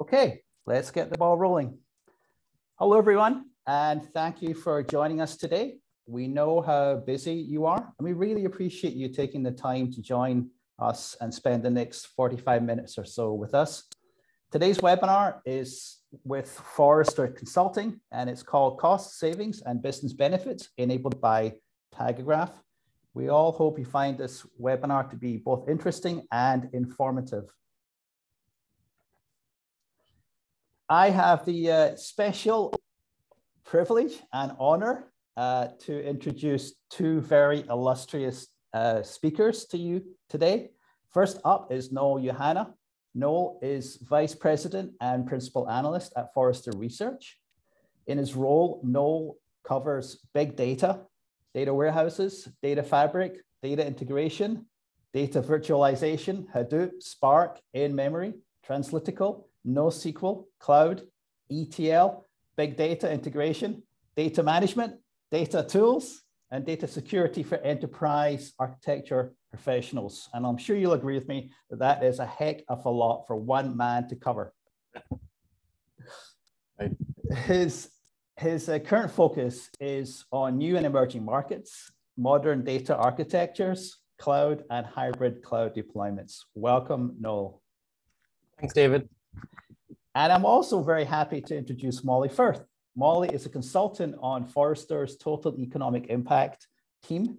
Okay, let's get the ball rolling. Hello, everyone, and thank you for joining us today. We know how busy you are, and we really appreciate you taking the time to join us and spend the next 45 minutes or so with us. Today's webinar is with Forrester Consulting, and it's called Cost Savings and Business Benefits Enabled by Tigergraph. We all hope you find this webinar to be both interesting and informative. I have the uh, special privilege and honor uh, to introduce two very illustrious uh, speakers to you today. First up is Noel Yuhanna. Noel is Vice President and Principal Analyst at Forrester Research. In his role, Noel covers big data, data warehouses, data fabric, data integration, data virtualization, Hadoop, Spark, in-memory, Translytical, NoSQL, cloud, ETL, big data integration, data management, data tools, and data security for enterprise architecture professionals. And I'm sure you'll agree with me that that is a heck of a lot for one man to cover. Right. His, his uh, current focus is on new and emerging markets, modern data architectures, cloud and hybrid cloud deployments. Welcome, Noel. Thanks, David. And I'm also very happy to introduce Molly Firth. Molly is a consultant on Forrester's Total Economic Impact team.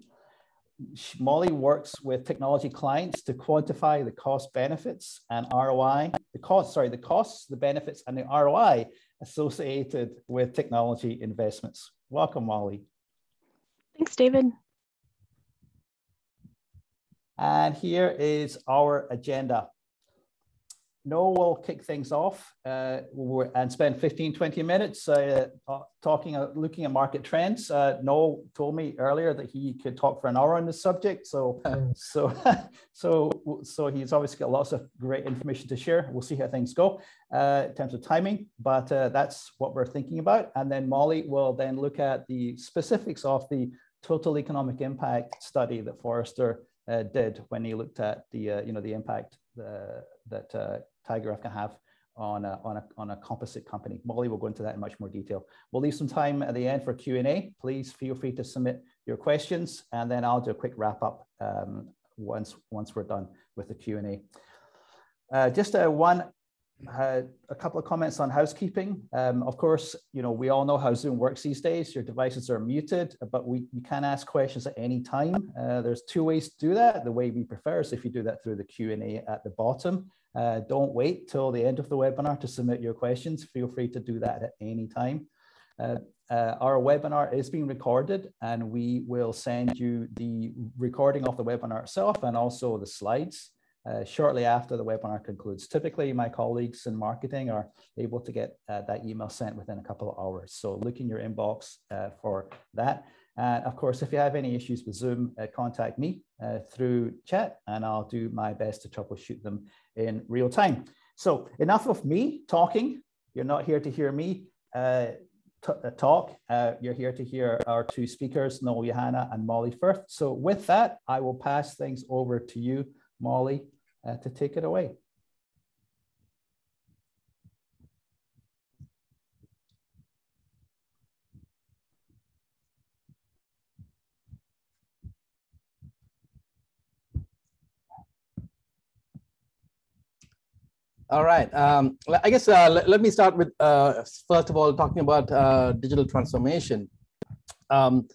Molly works with technology clients to quantify the cost benefits and ROI, the cost, sorry, the costs, the benefits, and the ROI associated with technology investments. Welcome, Molly. Thanks, David. And here is our agenda. Noel will kick things off uh, and spend 15, 20 minutes uh, talking, uh, looking at market trends. Uh, Noel told me earlier that he could talk for an hour on this subject. So, so, so, so he's obviously got lots of great information to share. We'll see how things go uh, in terms of timing, but uh, that's what we're thinking about. And then Molly will then look at the specifics of the total economic impact study that Forrester did when he looked at the, you know, the impact that Tigergraph can have on a, on, a, on a composite company. Molly will go into that in much more detail. We'll leave some time at the end for Q&A. Please feel free to submit your questions and then I'll do a quick wrap up um, once, once we're done with the Q&A. Uh, just uh, one uh, a couple of comments on housekeeping. Um, of course, you know, we all know how Zoom works these days. Your devices are muted, but we you can ask questions at any time. Uh, there's two ways to do that. The way we prefer is if you do that through the Q&A at the bottom. Uh, don't wait till the end of the webinar to submit your questions. Feel free to do that at any time. Uh, uh, our webinar is being recorded and we will send you the recording of the webinar itself and also the slides uh, shortly after the webinar concludes. Typically, my colleagues in marketing are able to get uh, that email sent within a couple of hours. So look in your inbox uh, for that. And of course, if you have any issues with Zoom, uh, contact me uh, through chat and I'll do my best to troubleshoot them in real time. So enough of me talking. You're not here to hear me uh, talk. you're here to hear our two speakers, Noel Yuhanna and Molly Firth. So with that, I will pass things over to you, Molly, uh, to take it away. All right. Um, I guess uh, let, let, me start with, uh, first of all, talking about uh, digital transformation. Um,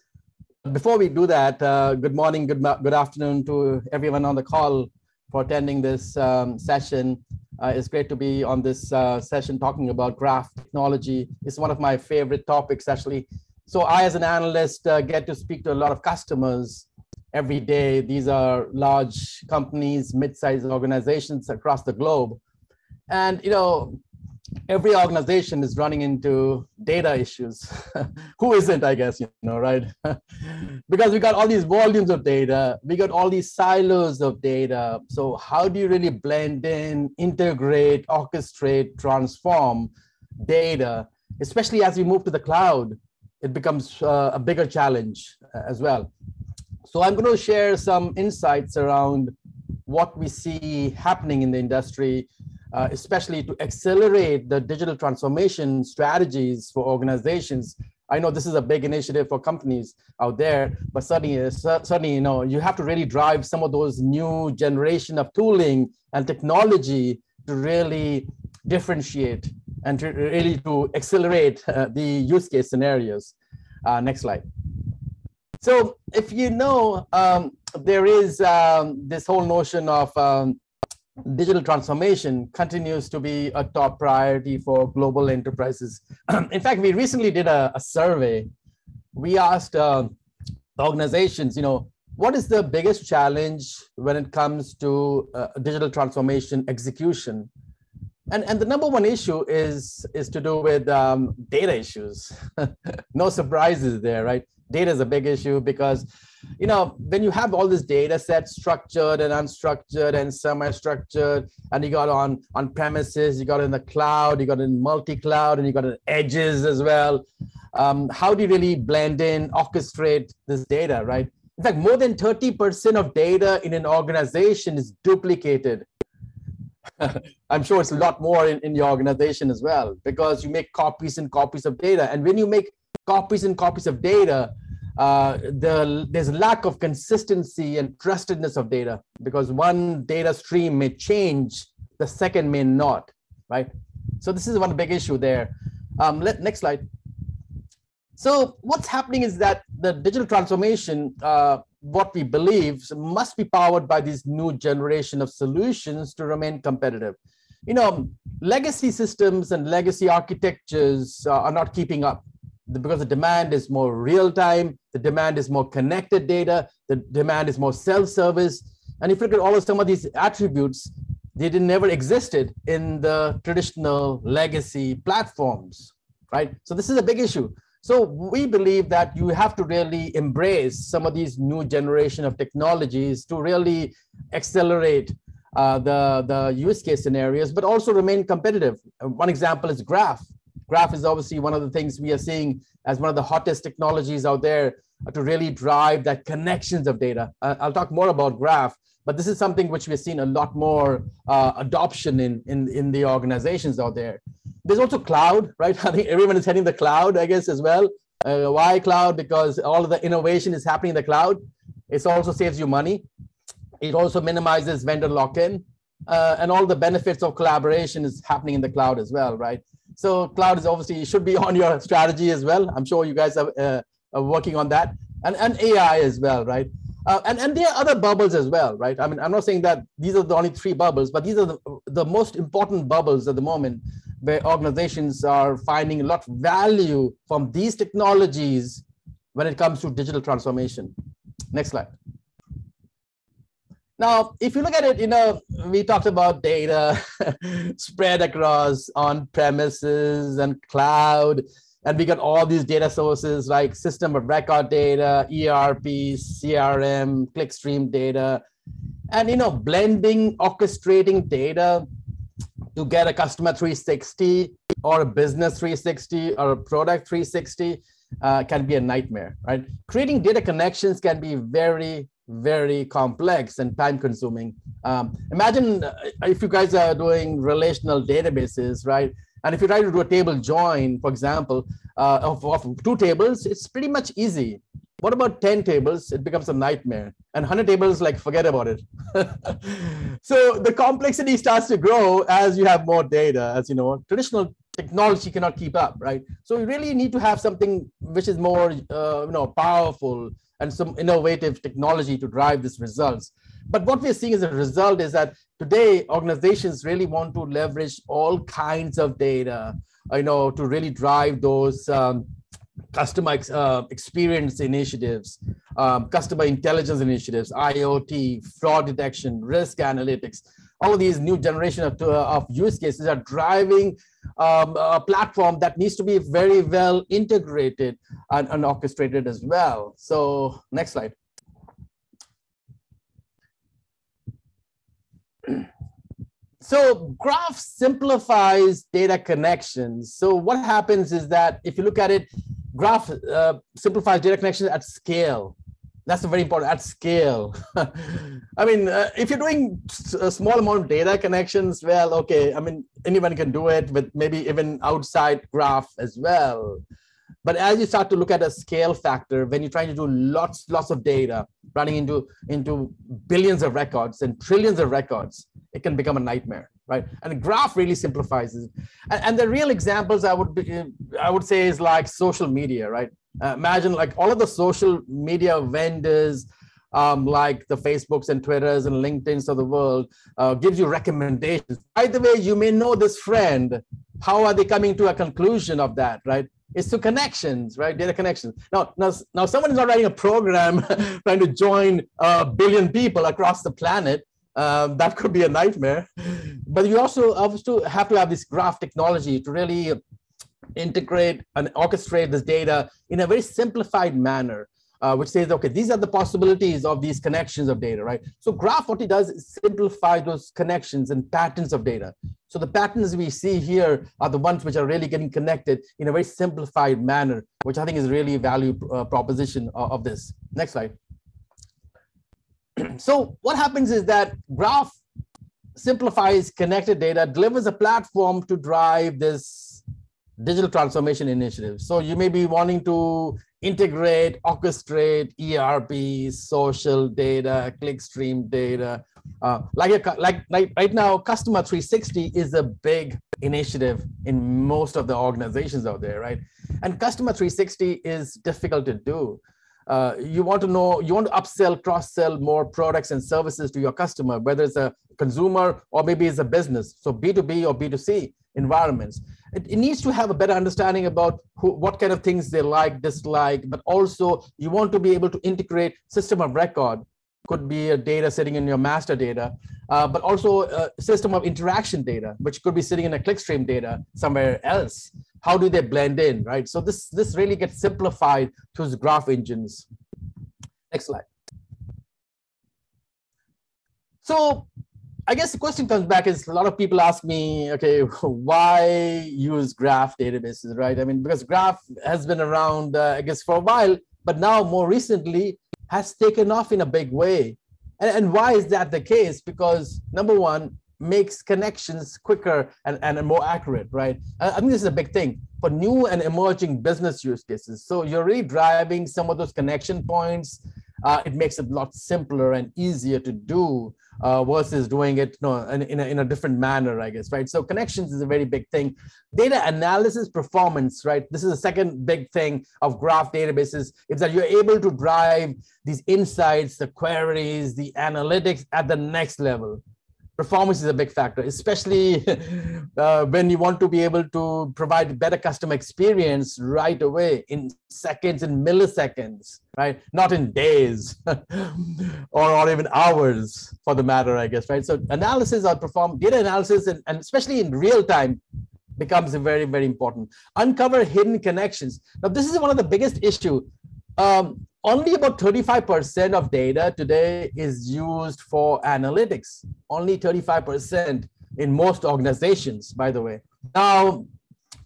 before we do that, uh, good morning, good, good afternoon to everyone on the call for attending this um, session. Uh, it's great to be on this uh, session talking about graph technology. It's one of my favorite topics, actually. So I, as an analyst, uh, get to speak to a lot of customers every day. These are large companies, mid-sized organizations across the globe. And, you know, every organization is running into data issues. Who isn't, I guess, you know, right? because we got all these volumes of data, we got all these silos of data. So how do you really blend in, integrate, orchestrate, transform data, especially as we move to the cloud? It becomes uh, a bigger challenge uh, as well. So I'm going to share some insights around what we see happening in the industry uh, especially to accelerate the digital transformation strategies for organizations. I know this is a big initiative for companies out there, but certainly, uh, certainly, you know, you have to really drive some of those new generation of tooling and technology to really differentiate and to really to accelerate uh, the use case scenarios. Uh, next slide. So if you know, um, there is um, this whole notion of um, digital transformation continues to be a top priority for global enterprises. In fact, we recently did a, a survey. We asked uh, organizations, you know, what is the biggest challenge when it comes to uh, digital transformation execution? And, and the number one issue is, is to do with um, data issues. no surprises there, right? Data is a big issue because you know, when you have all this data set structured and unstructured and semi-structured, and you got on on premises, you got in the cloud, you got in multi-cloud, and you got in edges as well. Um, how do you really blend in, orchestrate this data, right? In fact, more than 30% of data in an organization is duplicated. I'm sure it's a lot more in, in your organization as well, because you make copies and copies of data. And when you make copies and copies of data, uh, the, there's lack of consistency and trustedness of data because one data stream may change, the second may not, right? So this is one big issue there. Um, let, next slide. So what's happening is that the digital transformation, uh, what we believe must be powered by this new generation of solutions to remain competitive. You know, legacy systems and legacy architectures uh, are not keeping up because the demand is more real time, the demand is more connected data, the demand is more self-service. And if you look at all of some of these attributes, they didn't, never existed in the traditional legacy platforms, right? So this is a big issue. So we believe that you have to really embrace some of these new generation of technologies to really accelerate uh, the, the use case scenarios, but also remain competitive. One example is Graph. Graph is obviously one of the things we are seeing as one of the hottest technologies out there to really drive that connections of data. Uh, I'll talk more about Graph, but this is something which we've seen a lot more uh, adoption in, in, in the organizations out there. There's also cloud, right? I think everyone is heading the cloud, I guess, as well. Uh, why cloud? Because all of the innovation is happening in the cloud. It also saves you money. It also minimizes vendor lock-in. Uh, and all the benefits of collaboration is happening in the cloud as well, right? So cloud is obviously should be on your strategy as well. I'm sure you guys are, uh, are working on that, and and AI as well, right? Uh, and and there are other bubbles as well, right? I mean, I'm not saying that these are the only three bubbles, but these are the, the most important bubbles at the moment where organizations are finding a lot of value from these technologies when it comes to digital transformation. Next slide. Now, if you look at it, you know, we talked about data spread across on premises and cloud, and we got all these data sources like system of record data, ERP, CRM, clickstream data, and you know, blending, orchestrating data to get a customer 360 or a business 360 or a product 360 uh, can be a nightmare, right? Creating data connections can be very, very complex and time consuming. Um, imagine uh, if you guys are doing relational databases, right? And if you try to do a table join, for example, uh, of, of two tables, it's pretty much easy. What about 10 tables? It becomes a nightmare. And 100 tables, like, forget about it. so the complexity starts to grow as you have more data. As you know, traditional technology cannot keep up, right? So you really need to have something which is more, uh, you know, powerful and some innovative technology to drive these results. But what we're seeing as a result is that today organizations really want to leverage all kinds of data, you know, to really drive those um, customer uh, experience initiatives, um, customer intelligence initiatives, IoT, fraud detection, risk analytics. All of these new generation of, uh, of use cases are driving um, a platform that needs to be very well integrated and, and orchestrated as well. So next slide. So graph simplifies data connections. So what happens is that if you look at it, graph uh, simplifies data connections at scale. That's very important at scale. I mean, uh, if you're doing a small amount of data connections, well, okay. I mean, anyone can do it with maybe even outside graph as well. But as you start to look at a scale factor, when you're trying to do lots, lots of data running into, into billions of records and trillions of records, it can become a nightmare, right? And a graph really simplifies it. And, and the real examples I would be, I would say is like social media, right? Uh, imagine like all of the social media vendors, um, like the Facebooks and Twitters and LinkedIn's of the world, uh, gives you recommendations. By the way, you may know this friend. How are they coming to a conclusion of that, right? It's to connections, right? Data connections. Now, now, now someone is not writing a program trying to join a billion people across the planet. Um, that could be a nightmare. But you also also have to have this graph technology to really integrate and orchestrate this data in a very simplified manner, uh, which says, okay, these are the possibilities of these connections of data, right? So graph, what it does is simplify those connections and patterns of data. So the patterns we see here are the ones which are really getting connected in a very simplified manner, which I think is really a value uh, proposition of, of this. Next slide. so what happens is that graph simplifies connected data, delivers a platform to drive this digital transformation initiative. So you may be wanting to integrate, orchestrate ERP, social data, clickstream data. Uh, like, a, like, like right now, Customer 360 is a big initiative in most of the organizations out there, right? And Customer 360 is difficult to do. Uh, you want to know, you want to upsell, cross sell more products and services to your customer, whether it's a consumer or maybe it's a business. So B2B or B2C environments. It, it, needs to have a better understanding about who, what kind of things they like, dislike, but also you want to be able to integrate system of record, could be a data sitting in your master data, uh, but also a system of interaction data, which could be sitting in a clickstream data somewhere else. How do they blend in, right? So this, this really gets simplified through graph engines. Next slide. So I guess the question comes back is a lot of people ask me, okay, why use graph databases, right? I mean, because graph has been around, uh, I guess, for a while, but now more recently has taken off in a big way. And, and why is that the case? Because number one, makes connections quicker and, and more accurate, right? I think this is a big thing for new and emerging business use cases. So you're really driving some of those connection points. Uh, it makes it a lot simpler and easier to do uh, versus doing it you know, in, in, a, in a different manner, I guess, right? So connections is a very big thing. Data analysis performance, right? This is the second big thing of graph databases, is that you're able to drive these insights, the queries, the analytics at the next level performance is a big factor, especially uh, when you want to be able to provide better customer experience right away in seconds and milliseconds, right? Not in days or, or even hours for the matter, I guess, right? So analysis or perform data analysis and, and especially in real time becomes very, very important. Uncover hidden connections. Now, this is one of the biggest issue. Um, only about 35% of data today is used for analytics. Only 35% in most organizations, by the way. Now,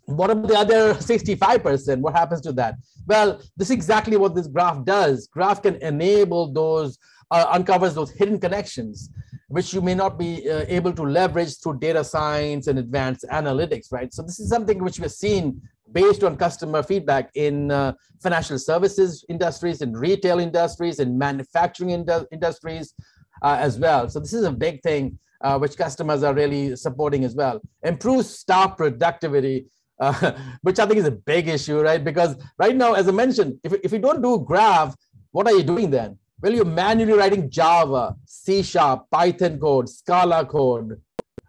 what about the other 65%? What happens to that? Well, this is exactly what this graph does. Graph can enable those, uh, uncovers those hidden connections, which you may not be uh, able to leverage through data science and advanced analytics, right? So this is something which we've seen based on customer feedback in uh, financial services industries, in retail industries, in manufacturing indu industries uh, as well. So this is a big thing uh, which customers are really supporting as well. Improves staff productivity, uh, which I think is a big issue, right? Because right now, as I mentioned, if, if you don't do graph, what are you doing then? Well, you're manually writing Java, C Sharp, Python code, Scala code,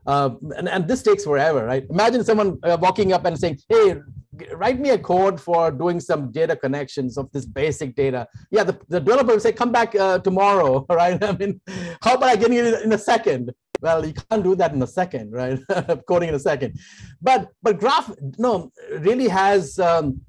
uh, and, and this takes forever, right? Imagine someone uh, walking up and saying, hey, write me a code for doing some data connections of this basic data. Yeah, the, the developer will say, come back uh, tomorrow, right? I mean, how about I getting it in a second? Well, you can't do that in a second, right? Coding in a second. But but Graph, no, really has um,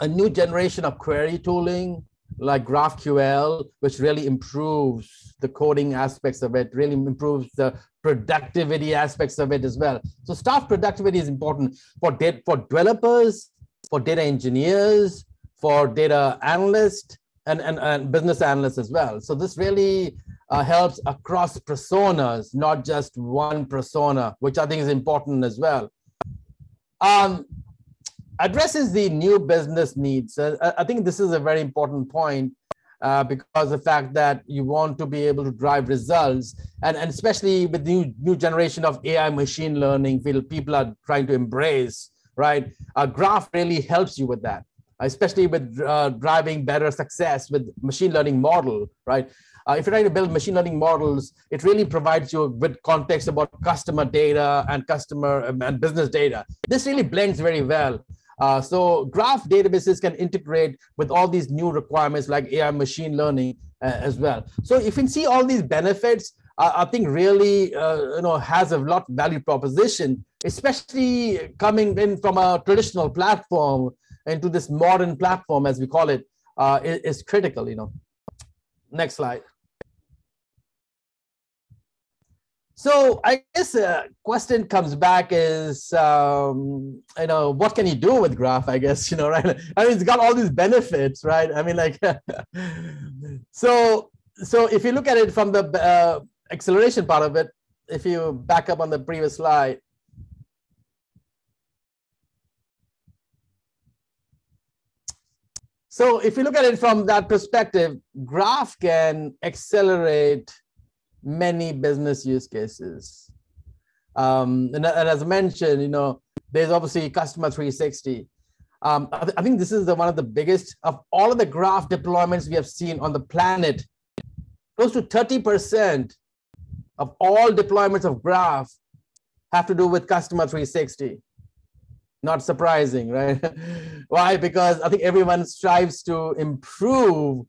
a new generation of query tooling like GraphQL, which really improves the coding aspects of it, really improves the productivity aspects of it as well. So staff productivity is important for, for developers, for data engineers, for data analysts, and, and, and business analysts as well. So this really uh, helps across personas, not just one persona, which I think is important as well. Um, addresses the new business needs. Uh, I think this is a very important point uh, because the fact that you want to be able to drive results, and, and especially with the new, new generation of AI machine learning, people are trying to embrace, right? A graph really helps you with that, especially with uh, driving better success with machine learning model, right? Uh, if you're trying to build machine learning models, it really provides you with context about customer data and customer and business data. This really blends very well. Uh, so graph databases can integrate with all these new requirements like AI machine learning uh, as well. So if you can see all these benefits, uh, I think really uh, you know has a lot value proposition, especially coming in from a traditional platform into this modern platform as we call it, uh, is, is critical. You know. Next slide. So I guess a question comes back is, um, you know, what can you do with graph? I guess you know, right? I mean, it's got all these benefits, right? I mean, like, so so if you look at it from the uh, acceleration part of it, if you back up on the previous slide. So if you look at it from that perspective, graph can accelerate many business use cases. Um, and, and, as I mentioned, you know, there's obviously customer 360. Um, I, th I, think this is the, one of the biggest of all of the graph deployments we have seen on the planet. Close to 30% of all deployments of graph have to do with customer 360. Not surprising, right? Why? Because I think everyone strives to improve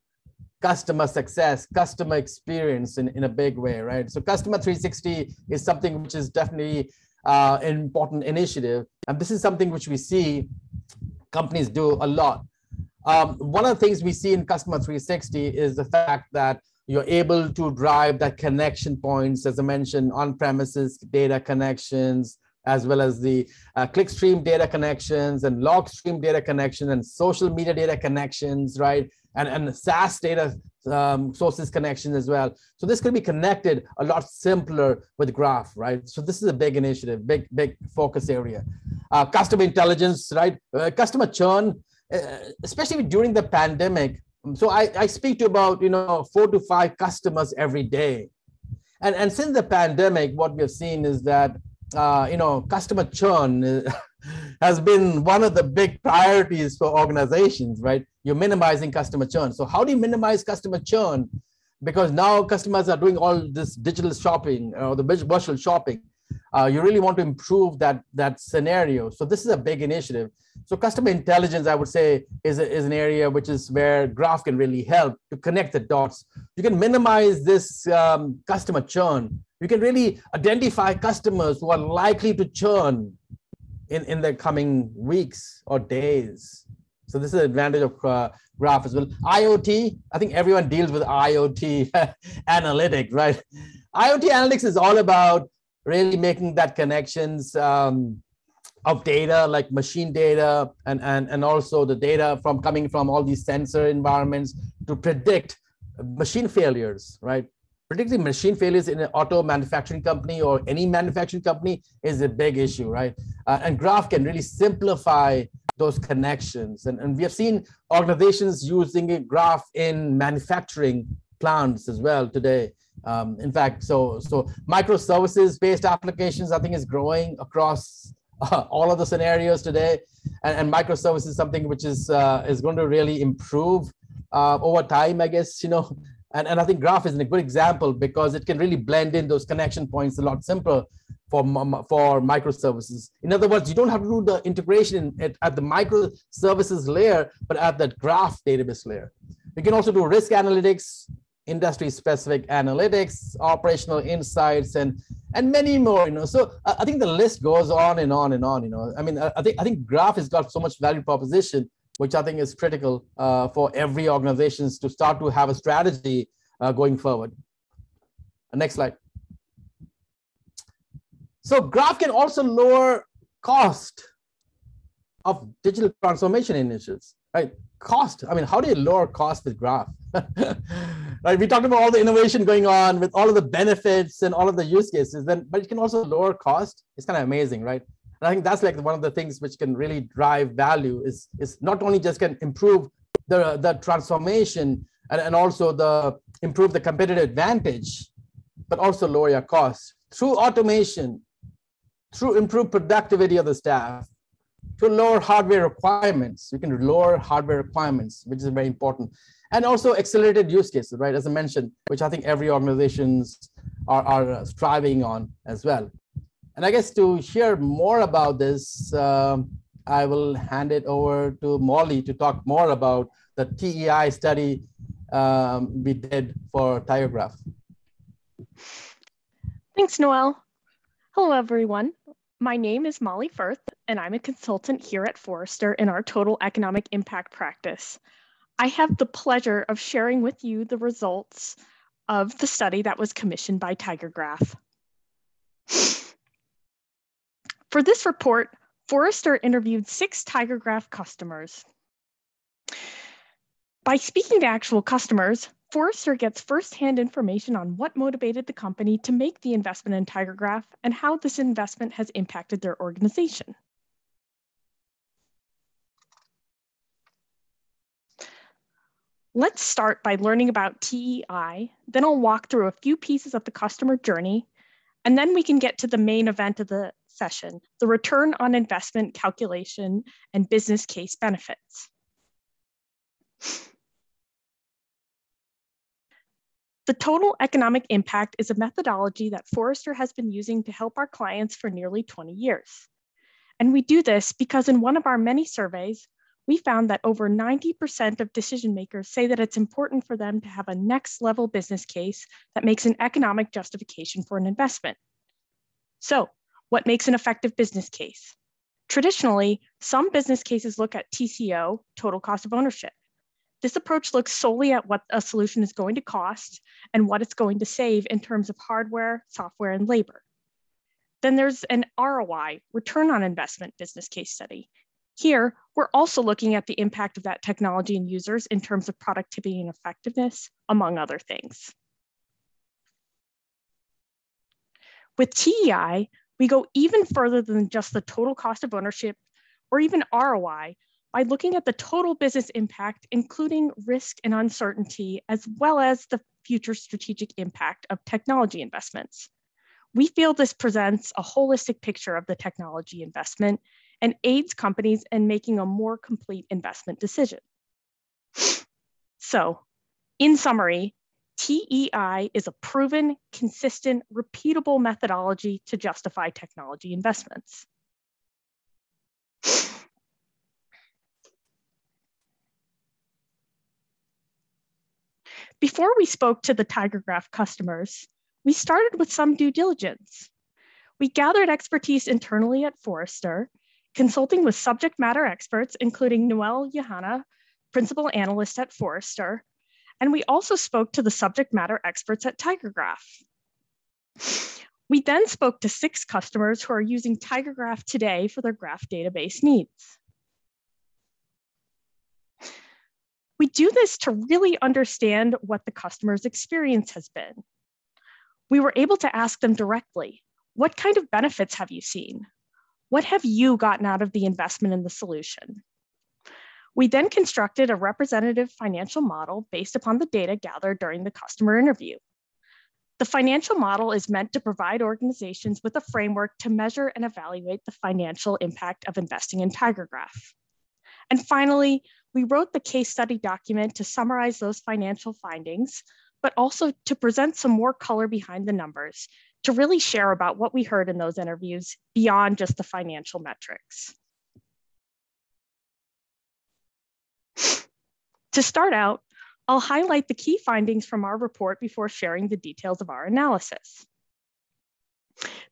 customer success, customer experience in, in a big way, right? So customer 360 is something which is definitely uh, an important initiative. And this is something which we see companies do a lot. Um, one of the things we see in customer 360 is the fact that you're able to drive that connection points, as I mentioned, on-premises data connections, as well as the uh, clickstream data connections and logstream data connection and social media data connections, right? And, and SaaS data um, sources connection as well. So this could be connected a lot simpler with Graph, right? So this is a big initiative, big, big focus area. Uh, customer intelligence, right? Uh, customer churn, uh, especially during the pandemic. So I, I speak to about, you know, four to five customers every day. And, and since the pandemic, what we have seen is that uh, you know, customer churn has been one of the big priorities for organizations, right? You're minimizing customer churn. So how do you minimize customer churn? Because now customers are doing all this digital shopping or the virtual shopping. Uh, you really want to improve that that scenario. So this is a big initiative. So customer intelligence, I would say, is, a, is an area which is where Graph can really help to connect the dots. You can minimize this um, customer churn you can really identify customers who are likely to churn in, in the coming weeks or days. So this is an advantage of uh, graph as well. IoT, I think everyone deals with IoT analytics, right? IoT analytics is all about really making that connections um, of data like machine data and, and, and also the data from coming from all these sensor environments to predict machine failures, right? predicting machine failures in an auto manufacturing company or any manufacturing company is a big issue, right? Uh, and Graph can really simplify those connections. And, and we have seen organizations using a Graph in manufacturing plants as well today. Um, in fact, so so microservices-based applications, I think, is growing across uh, all of the scenarios today, and, and microservices is something which is uh, is going to really improve uh, over time. I guess you know and, and I think Graph is a good example because it can really blend in those connection points a lot simpler for, for microservices. In other words, you don't have to do the integration at, at the microservices layer, but at that Graph database layer. You can also do risk analytics, industry specific analytics, operational insights, and and many more. You know, so I think the list goes on and on and on. You know, I mean, I think I think Graph has got so much value proposition which I think is critical uh, for every organizations to start to have a strategy uh, going forward. Next slide. So Graph can also lower cost of digital transformation initiatives, right? cost. I mean, how do you lower cost with graph? right? We talked about all the innovation going on with all of the benefits and all of the use cases. Then, but it can also lower cost. It's kind of amazing, right? And I think that's like one of the things which can really drive value is, is not only just can improve the, the transformation and, and also the improve the competitive advantage, but also lower your costs through automation, through improved productivity of the staff, to lower hardware requirements. You can lower hardware requirements, which is very important. And also accelerated use cases, right? As I mentioned, which I think every organizations are, are striving on as well. And I guess to hear more about this, um, I will hand it over to Molly to talk more about the TEI study um, we did for TigerGraph. Thanks, Noel. Hello, everyone. My name is Molly Firth, and I'm a consultant here at Forrester in our Total Economic Impact practice. I have the pleasure of sharing with you the results of the study that was commissioned by TigerGraph. For this report, Forrester interviewed six TigerGraph customers. By speaking to actual customers, Forrester gets firsthand information on what motivated the company to make the investment in TigerGraph and how this investment has impacted their organization. Let's start by learning about TEI, then I'll walk through a few pieces of the customer journey, and then we can get to the main event of the session, the return on investment calculation and business case benefits. The total economic impact is a methodology that Forrester has been using to help our clients for nearly 20 years. And we do this because in one of our many surveys, we found that over 90% of decision makers say that it's important for them to have a next level business case that makes an economic justification for an investment. So what makes an effective business case? Traditionally, some business cases look at TCO, total cost of ownership. This approach looks solely at what a solution is going to cost and what it's going to save in terms of hardware, software, and labor. Then there's an ROI, return on investment business case study. Here, we're also looking at the impact of that technology and users in terms of productivity and effectiveness, among other things. With TEI, we go even further than just the total cost of ownership or even ROI by looking at the total business impact, including risk and uncertainty, as well as the future strategic impact of technology investments. We feel this presents a holistic picture of the technology investment and aids companies in making a more complete investment decision. So, in summary, TEI is a proven, consistent, repeatable methodology to justify technology investments. Before we spoke to the TigerGraph customers, we started with some due diligence. We gathered expertise internally at Forrester, consulting with subject matter experts, including Noel Yuhanna, principal analyst at Forrester, and we also spoke to the subject matter experts at TigerGraph. We then spoke to six customers who are using TigerGraph today for their graph database needs. We do this to really understand what the customer's experience has been. We were able to ask them directly, what kind of benefits have you seen? What have you gotten out of the investment in the solution? We then constructed a representative financial model based upon the data gathered during the customer interview. The financial model is meant to provide organizations with a framework to measure and evaluate the financial impact of investing in TigerGraph. And finally, we wrote the case study document to summarize those financial findings, but also to present some more color behind the numbers to really share about what we heard in those interviews beyond just the financial metrics. To start out, I'll highlight the key findings from our report before sharing the details of our analysis.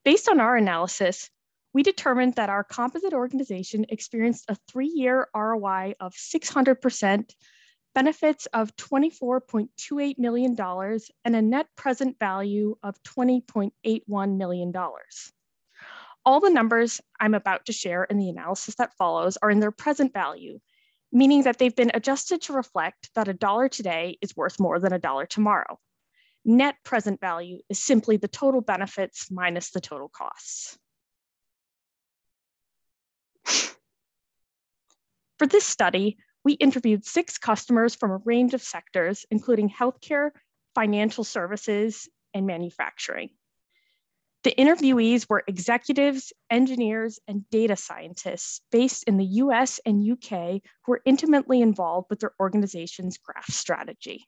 Based on our analysis, we determined that our composite organization experienced a three-year ROI of 600%, benefits of $24.28 million, and a net present value of $20.81 million. All the numbers I'm about to share in the analysis that follows are in their present value, meaning that they've been adjusted to reflect that a dollar today is worth more than a dollar tomorrow. Net present value is simply the total benefits minus the total costs. For this study, we interviewed six customers from a range of sectors, including healthcare, financial services, and manufacturing. The interviewees were executives, engineers, and data scientists based in the US and UK who were intimately involved with their organization's graph strategy.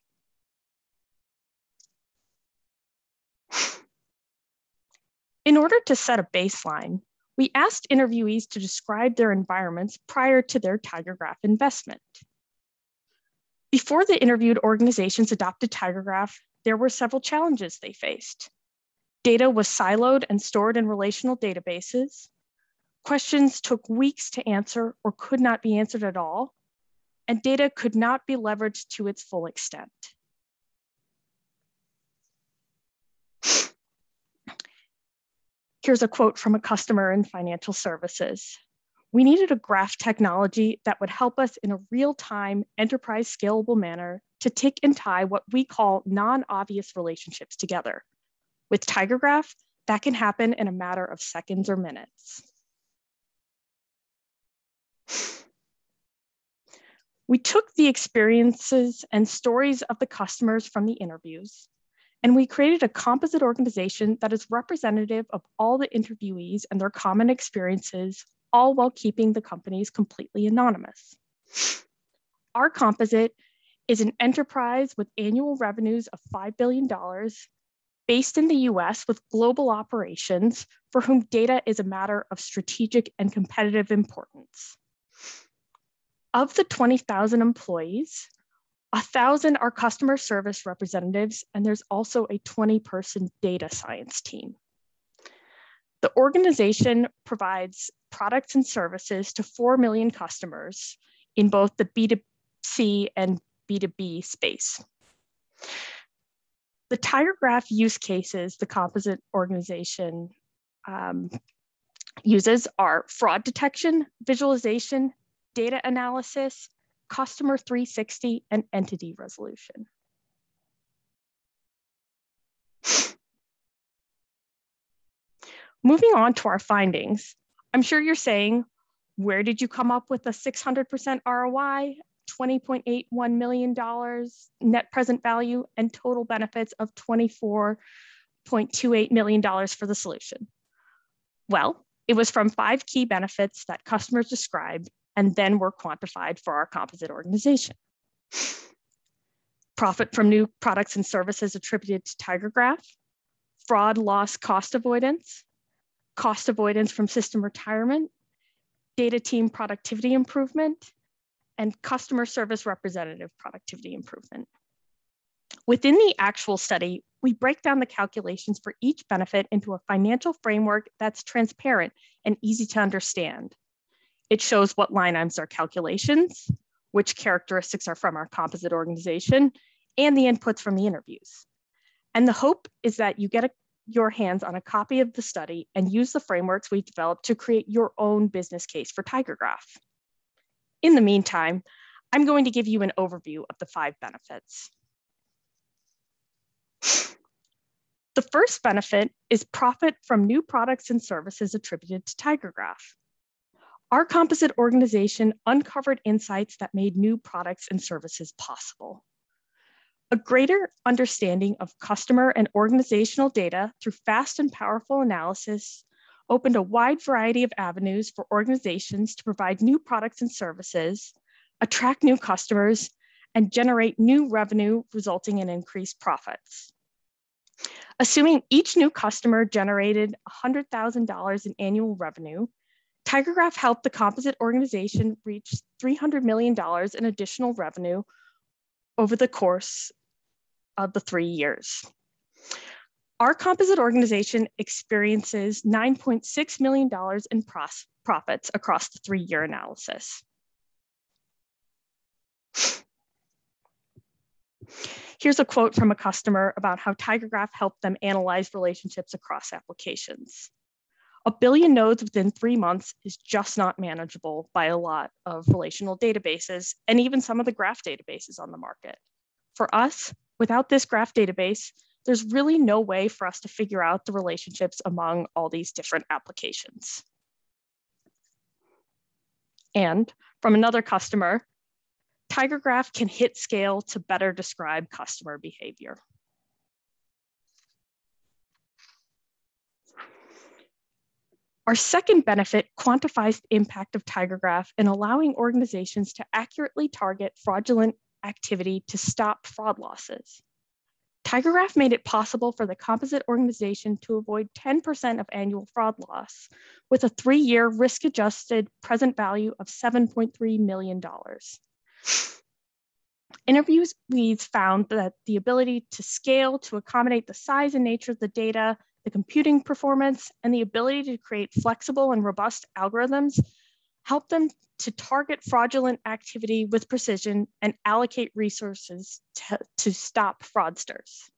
In order to set a baseline, we asked interviewees to describe their environments prior to their TigerGraph investment. Before the interviewed organizations adopted TigerGraph, there were several challenges they faced. Data was siloed and stored in relational databases. Questions took weeks to answer or could not be answered at all, and data could not be leveraged to its full extent. Here's a quote from a customer in financial services. We needed a graph technology that would help us in a real-time enterprise scalable manner to tick and tie what we call non-obvious relationships together. With TigerGraph, that can happen in a matter of seconds or minutes. We took the experiences and stories of the customers from the interviews and we created a composite organization that is representative of all the interviewees and their common experiences, all while keeping the companies completely anonymous. Our composite is an enterprise with annual revenues of $5 billion, based in the US with global operations, for whom data is a matter of strategic and competitive importance. Of the 20,000 employees, a thousand are customer service representatives, and there's also a 20 person data science team. The organization provides products and services to 4 million customers in both the B2C and B2B space. The TigerGraph use cases the composite organization um, uses are fraud detection, visualization, data analysis, Customer 360, and Entity Resolution. Moving on to our findings, I'm sure you're saying, where did you come up with a 600% ROI, $20.81 million net present value, and total benefits of $24.28 million for the solution? Well, it was from five key benefits that customers described and then were quantified for our composite organization. Profit from new products and services attributed to TigerGraph, fraud, loss, cost avoidance, cost avoidance from system retirement, data team productivity improvement, and customer service representative productivity improvement. Within the actual study, we break down the calculations for each benefit into a financial framework that's transparent and easy to understand. It shows what line items are calculations, which characteristics are from our composite organization, and the inputs from the interviews. And the hope is that you get a, your hands on a copy of the study and use the frameworks we've developed to create your own business case for TigerGraph. In the meantime, I'm going to give you an overview of the five benefits. The first benefit is profit from new products and services attributed to TigerGraph. Our composite organization uncovered insights that made new products and services possible. A greater understanding of customer and organizational data through fast and powerful analysis opened a wide variety of avenues for organizations to provide new products and services, attract new customers, and generate new revenue resulting in increased profits. Assuming each new customer generated $100,000 in annual revenue, TigerGraph helped the composite organization reach $300 million in additional revenue over the course of the three years. Our composite organization experiences $9.6 million in profits across the three-year analysis. Here's a quote from a customer about how TigerGraph helped them analyze relationships across applications. A billion nodes within three months is just not manageable by a lot of relational databases and even some of the graph databases on the market. For us, without this graph database, there's really no way for us to figure out the relationships among all these different applications. And from another customer, TigerGraph can hit scale to better describe customer behavior. Our second benefit quantifies the impact of TigerGraph in allowing organizations to accurately target fraudulent activity to stop fraud losses. TigerGraph made it possible for the composite organization to avoid 10% of annual fraud loss with a three-year risk-adjusted present value of $7.3 million. Interviews we found that the ability to scale to accommodate the size and nature of the data the computing performance, and the ability to create flexible and robust algorithms help them to target fraudulent activity with precision and allocate resources to, to stop fraudsters.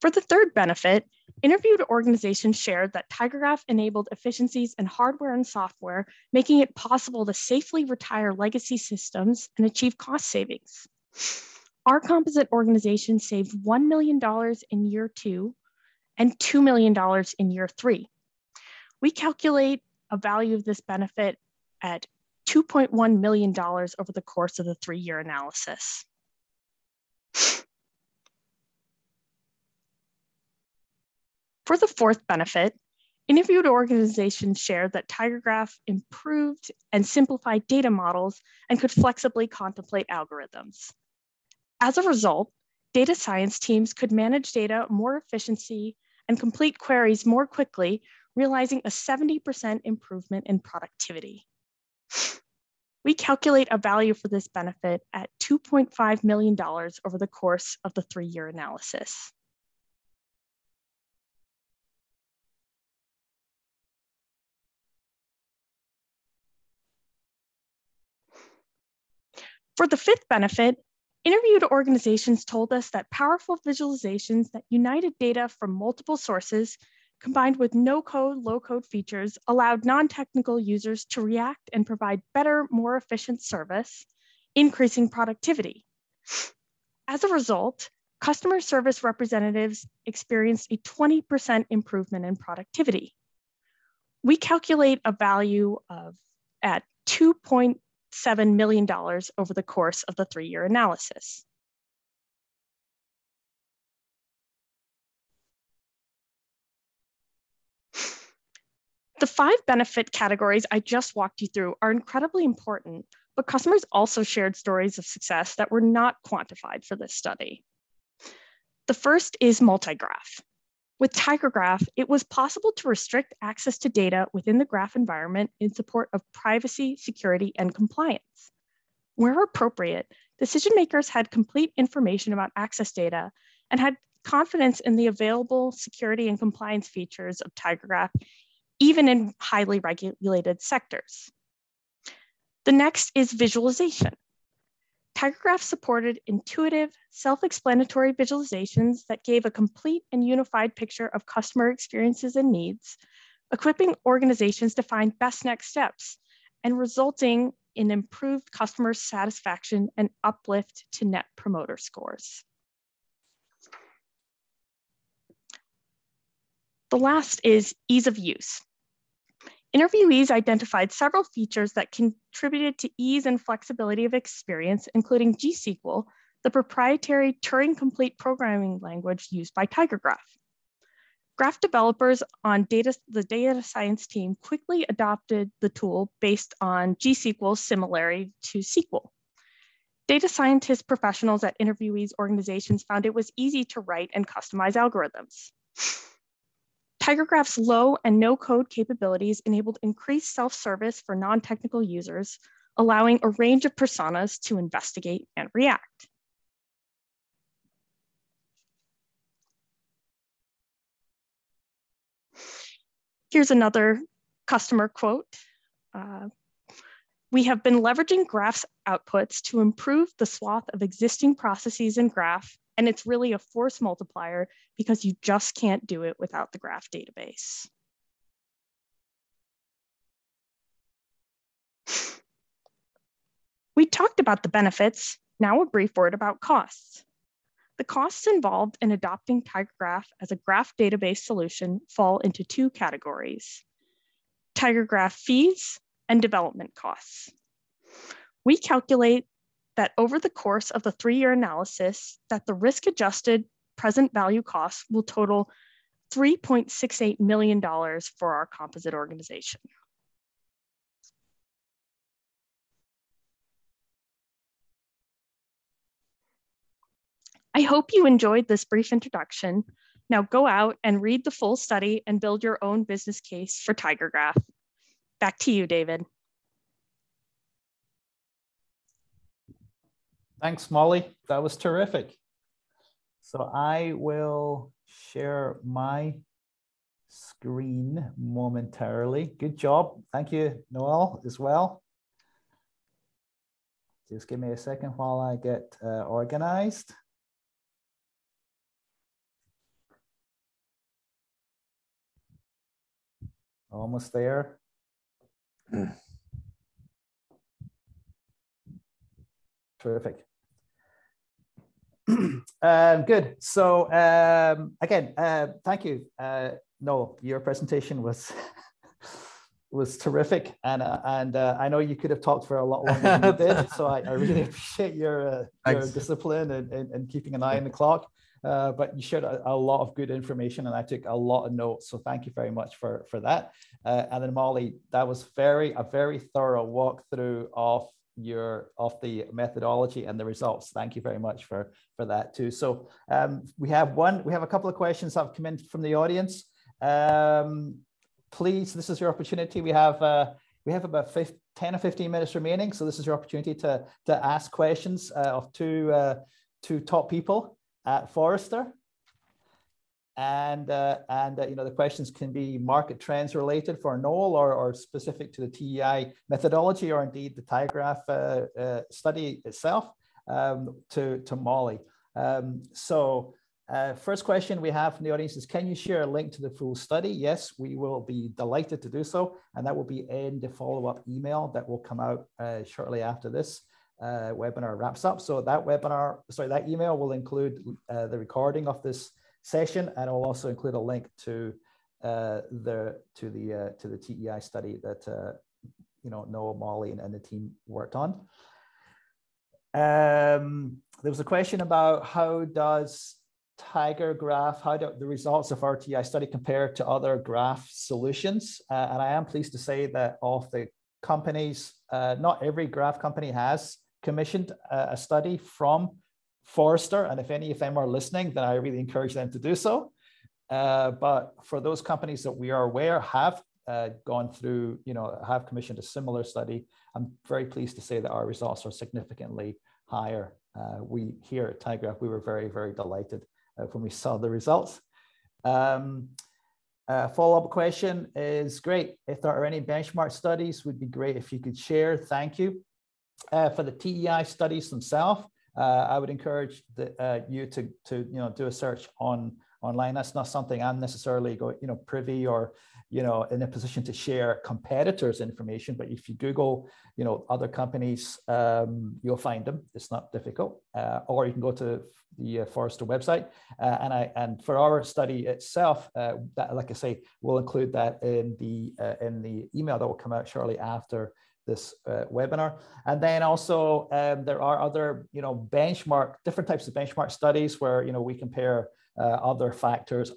For the third benefit, interviewed organizations shared that TigerGraph enabled efficiencies in hardware and software, making it possible to safely retire legacy systems and achieve cost savings. Our composite organization saved $1 million in year two and $2 million in year three. We calculate a value of this benefit at $2.1 million over the course of the three-year analysis. For the fourth benefit, interviewed organizations shared that TigerGraph improved and simplified data models and could flexibly contemplate algorithms. As a result, data science teams could manage data more efficiency and complete queries more quickly, realizing a 70% improvement in productivity. We calculate a value for this benefit at $2.5 million over the course of the three-year analysis. For the fifth benefit, interviewed organizations told us that powerful visualizations that united data from multiple sources combined with no code, low code features allowed non-technical users to react and provide better, more efficient service, increasing productivity. As a result, customer service representatives experienced a 20% improvement in productivity. We calculate a value of at 2.0 $7 million over the course of the three-year analysis. The five benefit categories I just walked you through are incredibly important, but customers also shared stories of success that were not quantified for this study. The first is multi-graph. With TigerGraph, it was possible to restrict access to data within the graph environment in support of privacy, security, and compliance. Where appropriate, decision makers had complete information about access data and had confidence in the available security and compliance features of TigerGraph, even in highly regulated sectors. The next is visualization. TigerGraph supported intuitive, self-explanatory visualizations that gave a complete and unified picture of customer experiences and needs, equipping organizations to find best next steps and resulting in improved customer satisfaction and uplift to net promoter scores. The last is ease of use. Interviewees identified several features that contributed to ease and flexibility of experience, including GSQL, the proprietary Turing-complete programming language used by TigerGraph. Graph developers on data, the data science team quickly adopted the tool based on GSQL's similarity to SQL. Data scientist professionals at interviewees organizations found it was easy to write and customize algorithms. TigerGraph's low and no code capabilities enabled increased self-service for non-technical users, allowing a range of personas to investigate and react. Here's another customer quote. Uh, We have been leveraging graphs outputs to improve the swath of existing processes in graph, and it's really a force multiplier because you just can't do it without the graph database. We talked about the benefits, now a brief word about costs. The costs involved in adopting TigerGraph as a graph database solution fall into two categories, TigerGraph fees and development costs. We calculate that over the course of the three-year analysis that the risk-adjusted present value costs will total $3.68 million for our composite organization. I hope you enjoyed this brief introduction. Now go out and read the full study and build your own business case for TigerGraph. Back to you, David. Thanks, Molly. That was terrific. So I will share my screen momentarily. Good job. Thank you, Noel, as well. Just give me a second while I get uh, organized. Almost there. Terrific. um, good. So um, again, uh, thank you. Uh, no, your presentation was was terrific, and uh, and uh, I know you could have talked for a lot longer than you did. So I, I really appreciate your uh, your discipline and, and, and, keeping an eye on the clock. Uh, but you shared a, a, lot of good information and I took a lot of notes. So thank you very much for, for that. Uh, and then Molly, that was very, a very thorough walkthrough of your, of the methodology and the results. Thank you very much for, for that too. So um, we have one, we have a couple of questions that have come in from the audience. Um, please, this is your opportunity. We have, uh, we have about 15, 10 or 15 minutes remaining. So this is your opportunity to, to ask questions uh, of two, uh, two top people at Forrester. And, uh, and uh, you know, the questions can be market trends related for Noel or, or specific to the TEI methodology or indeed the TigerGraph uh, uh, study itself um, to, to Molly. Um, so uh, first question we have from the audience is, can you share a link to the full study? Yes, we will be delighted to do so. And that will be in the follow-up email that will come out uh, shortly after this webinar wraps up. So that webinar, sorry, that email will include the recording of this session, and I'll also include a link to uh, the to the uh, to the TEI study that uh, you know Noel Molly and, and, the team worked on. Um, there was a question about how does Tiger Graph, how do the results of our TEI study compare to other graph solutions? Uh, and I am pleased to say that of the companies, not every graph company has commissioned a, a study from Forrester, and if any of them are listening, then I really encourage them to do so. Uh, but for those companies that we are aware have uh, gone through, you know, have commissioned a similar study, I'm very pleased to say that our results are significantly higher. Uh, we here at TigerGraph, we were very, very delighted uh, when we saw the results. Um, uh, follow-up question is great. If there are any benchmark studies, would be great if you could share. Thank you. Uh, for the TEI studies themselves, uh, I would encourage the, uh, you to, to you know do a search on online. That's not something I'm necessarily you know privy or you know in a position to share competitors' information. But if you Google you know other companies, um, you'll find them. It's not difficult. Uh, or you can go to the uh, Forrester website. Uh, and I and for our study itself, uh, that like I say, we'll include that in the uh, in the email that will come out shortly after this uh, webinar. And then also um, there are other, you know, benchmark, different types of benchmark studies where, you know, we compare uh, other factors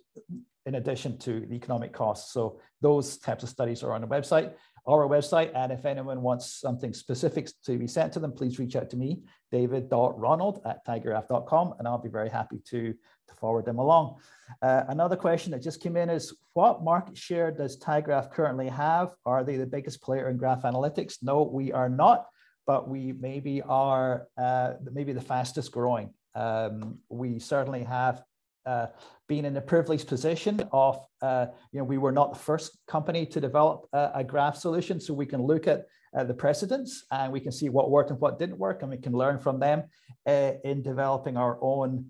in addition to the economic costs. So those types of studies are on the website, our website. And if anyone wants something specific to be sent to them, please reach out to me, david.ronald at tigergraph.com, and I'll be very happy to, to forward them along. Uh, another question that just came in is what market share does TigerGraph currently have? Are they the biggest player in graph analytics? No, we are not, but we maybe are uh, maybe the fastest growing. Um, we certainly have uh, been in a privileged position of, uh, you know, we were not the first company to develop a, a, graph solution. So we can look at uh, the precedents and we can see what worked and what didn't work and we can learn from them uh, in developing our own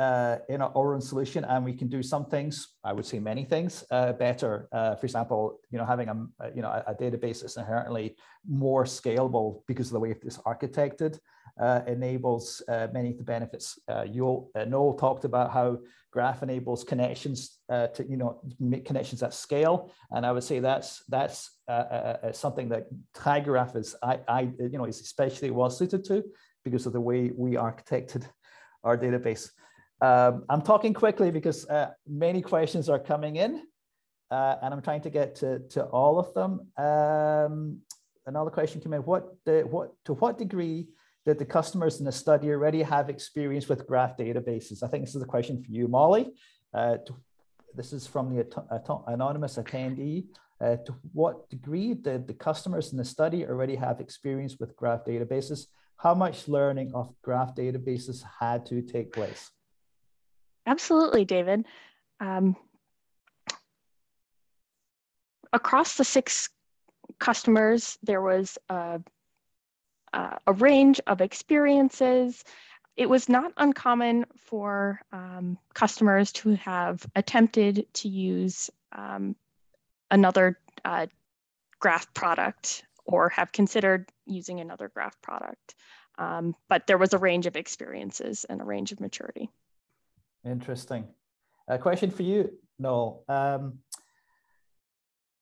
uh, in our own solution and we can do some things i would say many things uh, better. Uh, for example you know having a you know a, database that's inherently more scalable because of the way it's architected uh, enables uh, many of the benefits uh, you'll noel talked about how graph enables connections to you know make connections at scale. And i would say that's that's something that TigerGraph is i i you know is especially well suited to because of the way we architected our database um, I'm talking quickly because uh, many questions are coming in uh, and I'm trying to get to, to all of them. Um, another question came in, what, the, what, to what degree did the customers in the study already have experience with graph databases? I think this is a question for you, Molly. Uh, to, this is from the anonymous attendee. Uh, to what degree did the customers in the study already have experience with graph databases? How much learning of graph databases had to take place? Absolutely, David. Um, across the six customers, there was a, a, range of experiences. It was not uncommon for um, customers to have attempted to use um, another uh, graph product or have considered using another graph product. Um, but there was a range of experiences and a range of maturity. Interesting. A question for you, Noel. Um,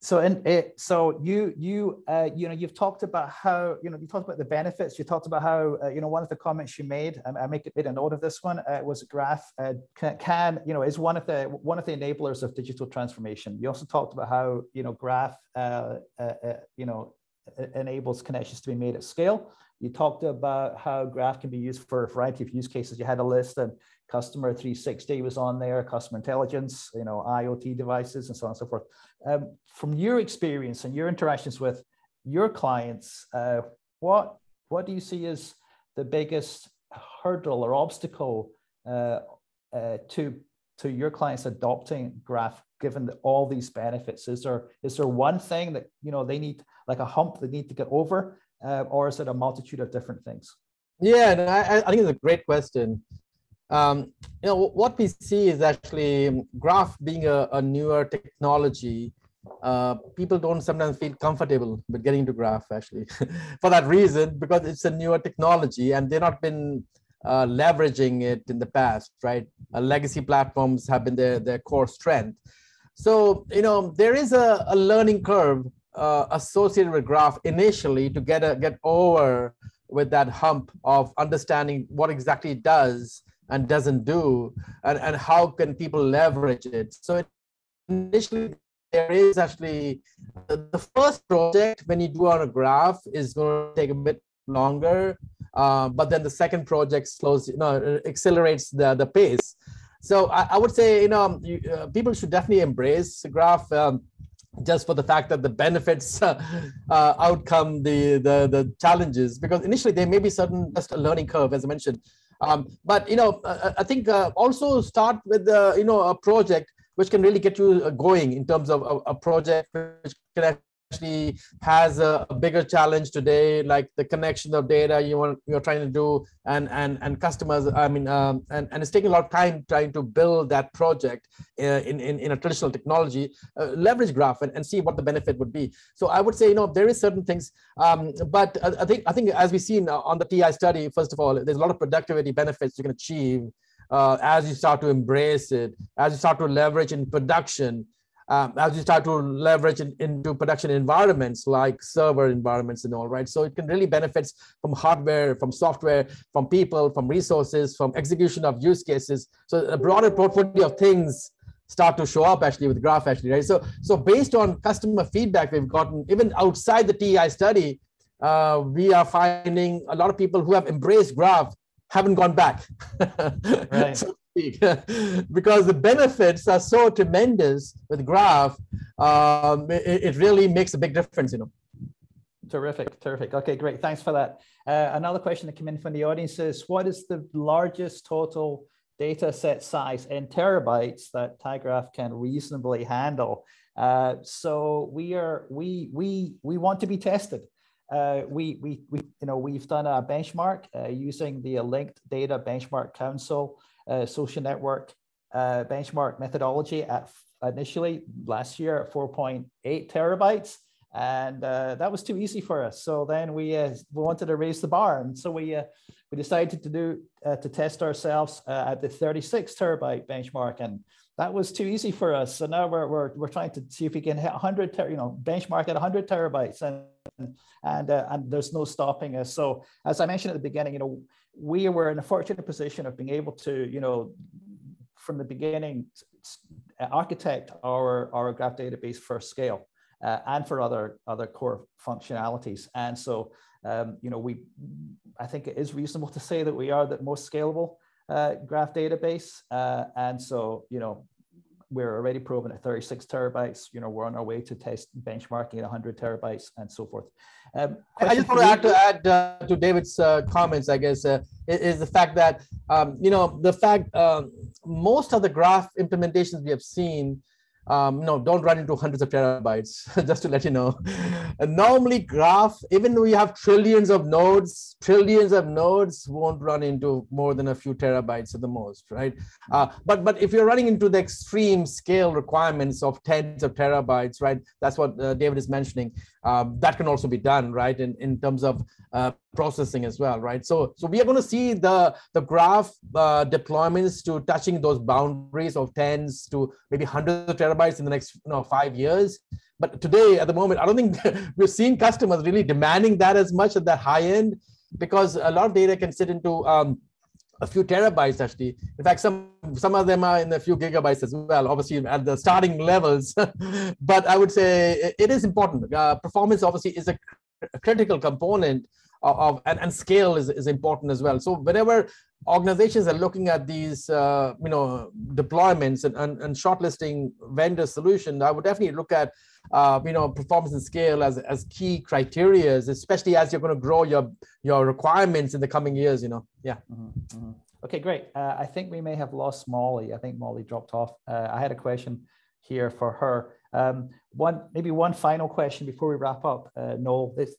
so in it, so you you uh, you know you've talked about how you know you talked about the benefits. You talked about how uh, you know one of the comments you made. I, I make a bit a note of this one. Uh, was graph uh, can, can, you know is one of the one of the enablers of digital transformation. You also talked about how you know graph uh, uh, you know enables connections to be made at scale. You talked about how graph can be used for a variety of use cases. You had a list and customer 360 was on there, customer intelligence, you know, IoT devices and so on and so forth. Um, from your experience and your interactions with your clients, uh, what, what do you see as the biggest hurdle or obstacle uh, uh, to, to your clients adopting graph given the, all these benefits? Is there, is there one thing that, you know, they need like a hump they need to get over uh, or is it a multitude of different things? Yeah, and I, I think it's a great question. Um, you know, what we see is actually graph being a, a newer technology. Uh, people don't sometimes feel comfortable with getting into graph actually for that reason because it's a newer technology and they've not been uh, leveraging it in the past, right? Uh, legacy platforms have been their, their core strength. So, you know, there is a, a learning curve uh, associated with graph initially to get a, get over with that hump of understanding what exactly it does and doesn't do and, and how can people leverage it? So it, initially there is actually the first project when you do on a graph is going to take a bit longer uh, but then the second project slows you know accelerates the the pace. So i, I would say you know you, uh, people should definitely embrace the graph um, just for the fact that the benefits uh, uh, outcome the, the the challenges because initially there may be certain just a learning curve as i mentioned um, but you know uh, i think uh, also start with the you know a project which can really get you uh, going in terms of a, a project which can actually has a, a, bigger challenge today, like the connection of data you want you're trying to do, and and and customers. I mean, um, and and it's taking a lot of time trying to build that project uh, in in, in a traditional technology. Uh, leverage graph and, and see what the benefit would be. So I would say, you know, there is certain things, um, but I think I think as we've seen on the TI study, first of all, there's a lot of productivity benefits you can achieve. Uh, as you start to embrace it, as you start to leverage in production, um, as you start to leverage in, into production environments like server environments and all right? So it can really benefits from hardware from software from people from resources from execution of use cases. So a broader portfolio of things start to show up actually with graph actually right? So so based on customer feedback we've gotten even outside the ti study uh, we are finding a lot of people who have embraced graph haven't gone back. Right. so because the benefits are so tremendous with graph um, it, it, really makes a big difference you know. Terrific terrific. Okay great. Thanks for that. Uh, another question that came in from the audience is what is the largest total data set size in terabytes that TigerGraph can reasonably handle? Uh, so we are we we we want to be tested. Uh, we, we, we, you know, we've done a benchmark uh, using the Linked Data Benchmark Council uh, social network uh, benchmark methodology at initially last year at 4.8 terabytes. And uh, that was too easy for us. So then we, we wanted to raise the bar. And so we, we decided to do, to test ourselves at the 36 terabyte benchmark. And that was too easy for us. So now we're, we're, we're trying to see if we can hit 100, ter- you know, benchmark at 100 terabytes, and and uh, and there's no stopping us. So as I mentioned at the beginning, you know, we were in a fortunate position of being able to, you know, from the beginning, architect our our graph database for scale uh, and for other other core functionalities. And so, um, you know, we, I think it is reasonable to say that we are the most scalable uh, graph database. Uh, and so, you know, we're already proven at 36 terabytes. You know, we're on our way to test benchmarking at 100 terabytes and so forth. Um, I just want to add to add uh, to David's uh, comments. I guess uh, is the fact that um, you know the fact um, most of the graph implementations we have seen um, no, don't run into hundreds of terabytes, just to let you know. And normally graph, even though you have trillions of nodes, trillions of nodes won't run into more than a few terabytes at the most, right? Uh, but, but if you're running into the extreme scale requirements of tens of terabytes, right? That's what uh, David is mentioning. Um, that can also be done, right? In, in terms of uh, processing as well, right? So, so we are going to see the, the graph uh, deployments to touching those boundaries of tens to maybe hundreds of terabytes in the next you know, five years. But today, at the moment, I don't think we're seeing customers really demanding that as much at that high end because a lot of data can sit into um, a few terabytes actually. In fact, some some of them are in a few gigabytes as well. Obviously, at the starting levels, but I would say it is important. Uh, performance obviously is a, a critical component of, and, and scale is, is important as well. So whenever organizations are looking at these uh, you know deployments and, and, and shortlisting vendor solution, I would definitely look at uh, you know performance and scale as, as key criteria, especially as you're going to grow your your requirements in the coming years. You know, yeah. Mm-hmm, mm-hmm. Okay, great. Uh, I think we may have lost Molly. I think Molly dropped off. Uh, I had a question here for her. Um, one, maybe one final question before we wrap up. Uh, Noel, this,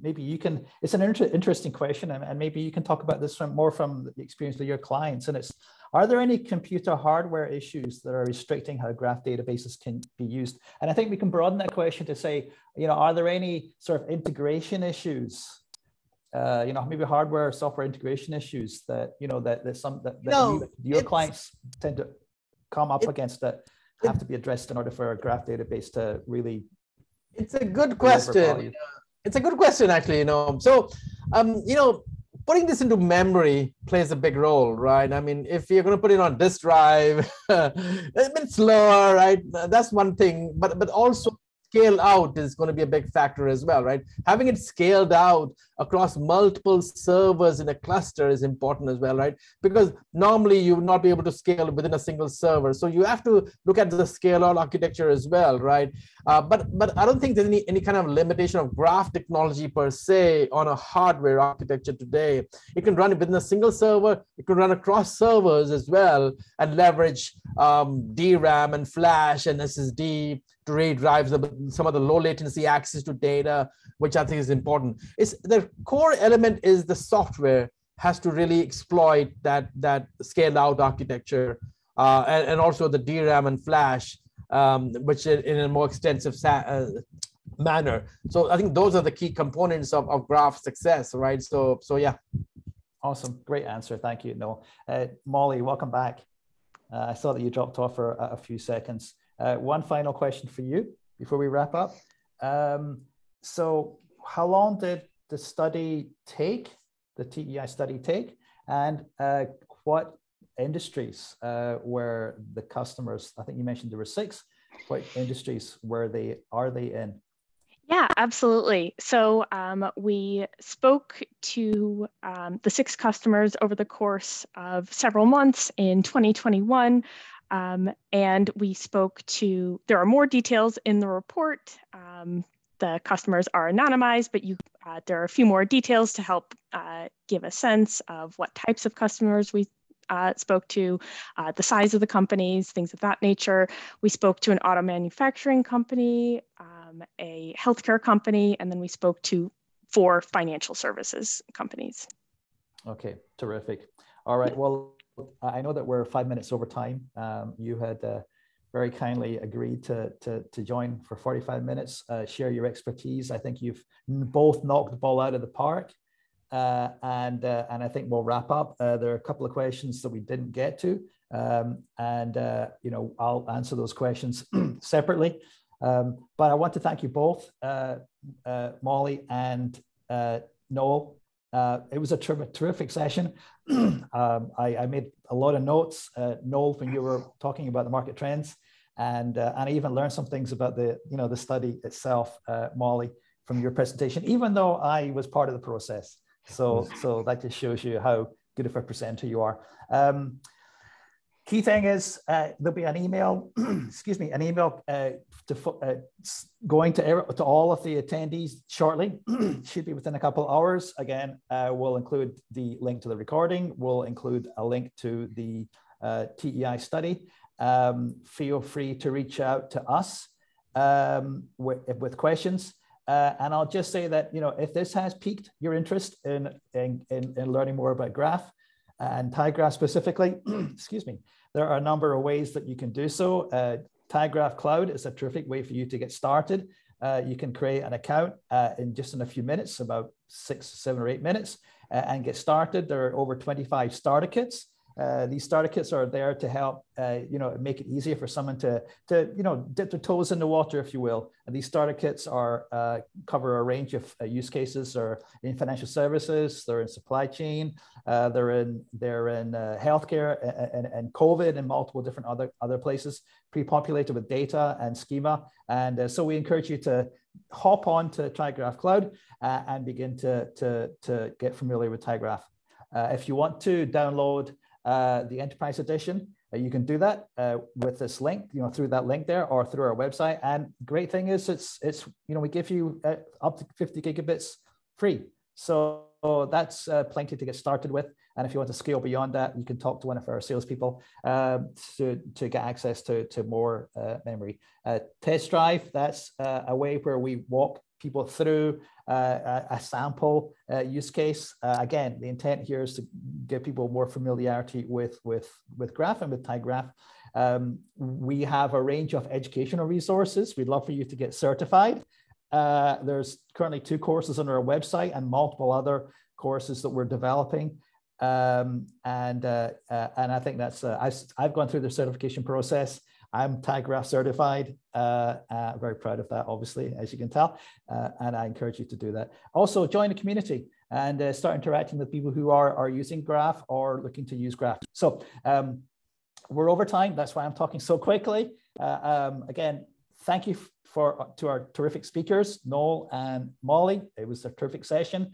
maybe you can. It's an inter- interesting question, and, and, maybe you can talk about this from more from the experience of your clients. And it's, are there any computer hardware issues that are restricting how graph databases can be used? And I think we can broaden that question to say, you know, are there any sort of integration issues? Uh, you know, maybe hardware software integration issues that you know that there's some that, that no, you, your clients tend to come up against that have to be addressed in order for a graph database to really it's a good question. It's a good question actually you know. So um you know putting this into memory plays a big role right? I mean if you're going to put it on disk drive it's a bit slower right? That's one thing. But but also scale out is going to be a big factor as well, right? Having it scaled out across multiple servers in a cluster is important as well, right? Because normally you would not be able to scale within a single server. So you have to look at the scale out architecture as well, right? Uh, but but I don't think there's any, any kind of limitation of graph technology per se on a hardware architecture today. It can run within a single server, it can run across servers as well and leverage um, DRAM and flash and SSD to read drives some of the low latency access to data, which I think is important. It's the core element is the software has to really exploit that that scaled out architecture uh, and, and also the DRAM and flash, um, which in, a more extensive uh, manner. So I think those are the key components of, of graph success, right? So so yeah. Awesome, great answer. Thank you. No, uh, Molly, welcome back. Uh, I saw that you dropped off for a, a few seconds. Uh, one final question for you before we wrap up. Um, so, how long did the study take, the TEI study take, and uh, what industries uh, were the customers? I think you mentioned there were six. What industries were they? Are they in? Yeah, absolutely. So um, we spoke to um, the six customers over the course of several months in 2021. Um, and we spoke to, there are more details in the report. The customers are anonymized, but you, uh, there are a few more details to help uh, give a sense of what types of customers we uh, spoke to, uh, the size of the companies, things of that nature. We spoke to an auto manufacturing company, um, a healthcare company, and then we spoke to four financial services companies. Okay, terrific. All right, well, I know that we're five minutes over time. Um, you had uh, very kindly agreed to, to, to, join for 45 minutes, uh, share your expertise. I think you've both knocked the ball out of the park. Uh, and, uh, and I think we'll wrap up. Uh, there are a couple of questions that we didn't get to. Um, and, uh, you know, I'll answer those questions separately. Um, but I want to thank you both, Molly and Noel. It was a ter terrific session. um, I, I, made a lot of notes, uh, Noel, when you were talking about the market trends, and uh, and I even learned some things about the you know the study itself, uh, Molly, from your presentation. Even though I was part of the process, so so that just shows you how good of a presenter you are. Um, Key thing is uh, there'll be an email, excuse me, an email uh, to, uh, going to, to all of the attendees shortly. Should be within a couple hours. Again, uh, we'll include the link to the recording. We'll include a link to the uh, TEI study. Um, feel free to reach out to us um, with, with, questions. Uh, and I'll just say that, you know, if this has piqued your interest in, in, in, in learning more about graph, and TigerGraph specifically, excuse me, there are a number of ways that you can do so. Uh, TigerGraph Cloud is a terrific way for you to get started. Uh, you can create an account uh, in just in a few minutes, about six, seven or eight minutes, uh, and get started. There are over 25 starter kits uh, these starter kits are there to help, uh, you know, make it easier for someone to, to, you know, dip their toes in the water, if you will. And these starter kits are uh, cover a range of uh, use cases. Are in financial services, they're in supply chain, uh, they're in they're in healthcare and, and, and, COVID and multiple different other other places, pre-populated with data and schema. And so we encourage you to hop on to TigerGraph Cloud and begin to, to, to get familiar with TigerGraph. if you want to download uh, the enterprise edition. Uh, you can do that uh, with this link, you know, through that link there or through our website. And great thing is it's, it's you know, we give you uh, up to 50 gigabits free. So that's uh, plenty to get started with. And if you want to scale beyond that, you can talk to one of our salespeople um, to, to get access to, to more uh, memory. Test drive, that's a way where we walk people through uh, a, sample uh, use case. Uh, again, the intent here is to give people more familiarity with, with, with Graph and with TigerGraph. Um, we have a range of educational resources. We'd love for you to get certified. Uh, there's currently two courses on our website and multiple other courses that we're developing. Um, and, uh, uh, and I think that's, I've, I've gone through the certification process. I'm TigerGraph certified. Uh, uh, very proud of that, obviously, as you can tell. Uh, and I encourage you to do that. Also, join the community and uh, start interacting with people who are, are using Graph or looking to use Graph. So um, we're over time. That's why I'm talking so quickly. Uh, um, again, thank you for to our terrific speakers, Noel and Molly. It was a terrific session.